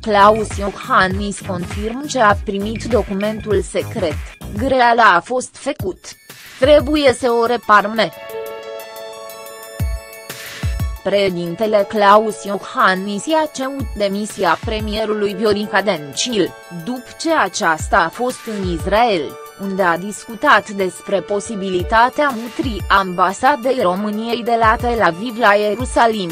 Claus Iohannis confirm ce a primit documentul secret, greala a fost făcut. Trebuie să o reparme. Președintele Claus Iohannis i-a cerut demisia premierului Viorica Dencil, după ce aceasta a fost în Israel, unde a discutat despre posibilitatea mutrii ambasadei României de la Tel Aviv la Ierusalim.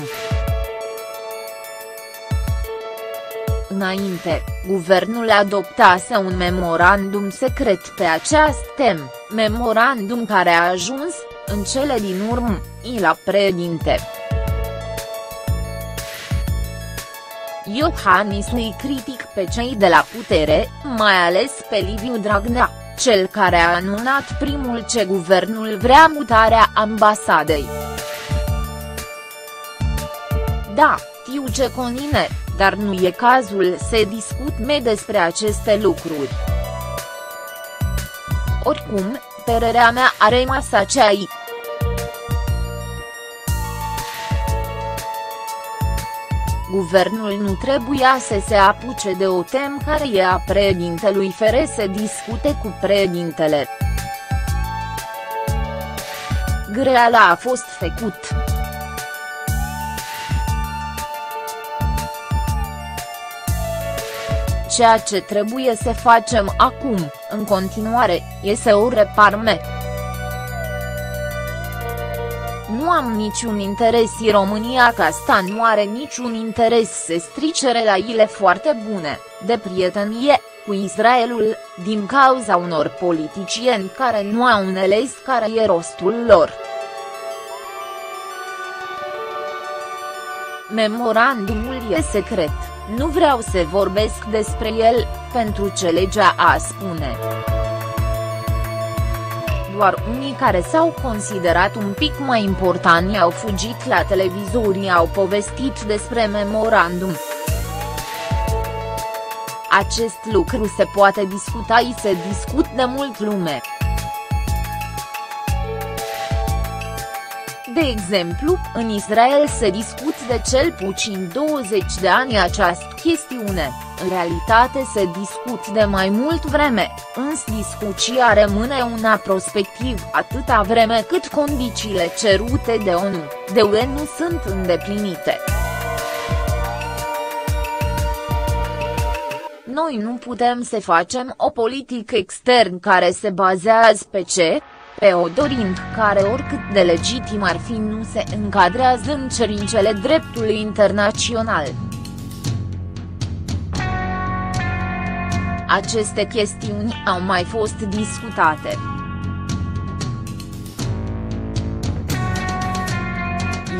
Înainte, guvernul adoptase un memorandum secret pe această temă, memorandum care a ajuns, în cele din urmă, la președinte. Iohannis îi critic pe cei de la putere, mai ales pe Liviu Dragnea, cel care a anunțat primul ce guvernul vrea mutarea ambasadei. Da, știu ce conine, dar nu e cazul să discutăm despre aceste lucruri. Oricum, părerea mea a rămas aceea Guvernul nu trebuia să se apuce de o temă care e a președintelui fere să discute cu președintele. Greala a fost făcut. Ceea ce trebuie să facem acum, în continuare, e să o reparme. Nu am niciun interes și România ca asta nu are niciun interes să strice relațiile foarte bune, de prietenie, cu Israelul, din cauza unor politicieni care nu au înțeles care e rostul lor. Memorandumul e secret, nu vreau să vorbesc despre el, pentru ce legea a spune doar unii care s-au considerat un pic mai importanti au fugit la televizori au povestit despre memorandum. Acest lucru se poate discuta și se discut de mult lume. De exemplu, în Israel se discut de cel puțin 20 de ani această chestiune, în realitate se discut de mai mult vreme, însă discuția rămâne una prospectiv atâta vreme cât condițiile cerute de ONU, de UE nu sunt îndeplinite. Noi nu putem să facem o politică externă care se bazează pe ce, pe o dorință care oricât de legitim ar fi nu se încadrează în cerințele dreptului internațional. Aceste chestiuni au mai fost discutate.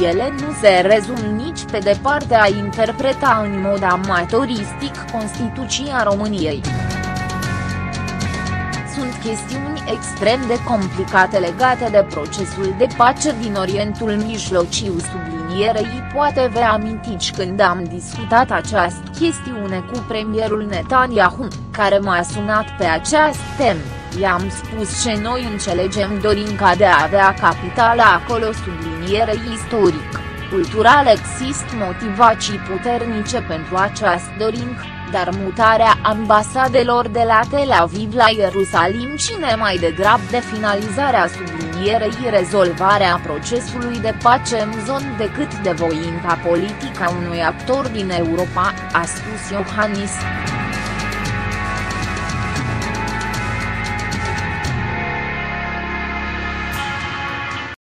Ele nu se rezum nici pe departe a interpreta în mod amatoristic Constituția României sunt chestiuni extrem de complicate legate de procesul de pace din Orientul Mijlociu. Sublinierei poate vă amintiți când am discutat această chestiune cu premierul Netanyahu, care m-a sunat pe această temă, i-am spus ce noi înțelegem dorinca de a avea capitala acolo sublinierei istoric, cultural există motivații puternice pentru această dorincă dar mutarea ambasadelor de la Tel Aviv la Ierusalim cine mai degrabă de finalizarea sublinierei rezolvarea procesului de pace în zonă decât de voința politică a unui actor din Europa, a spus Iohannis.